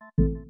you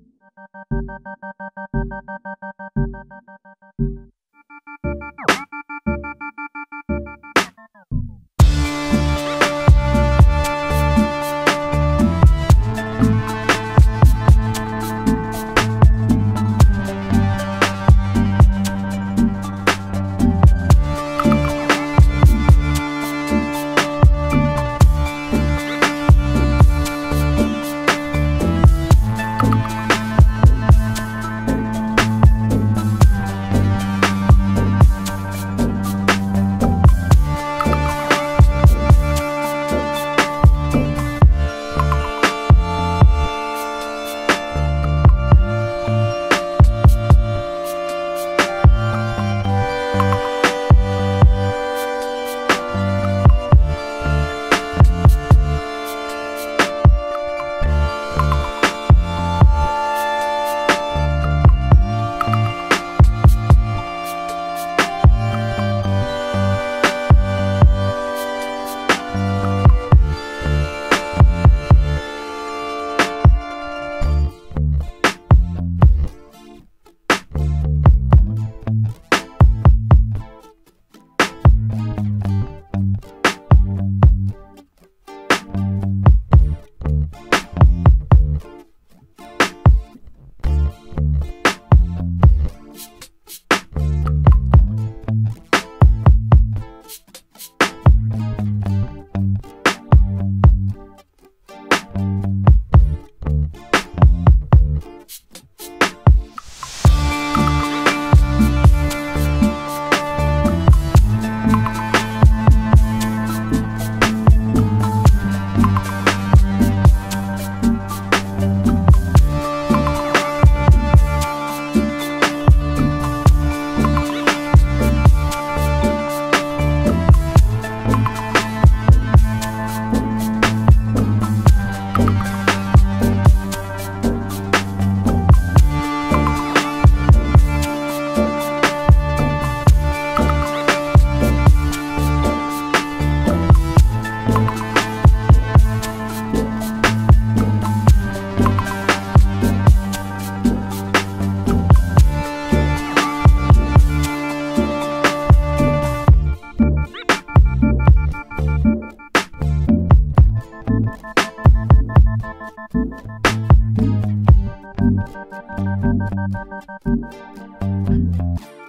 you Thank you.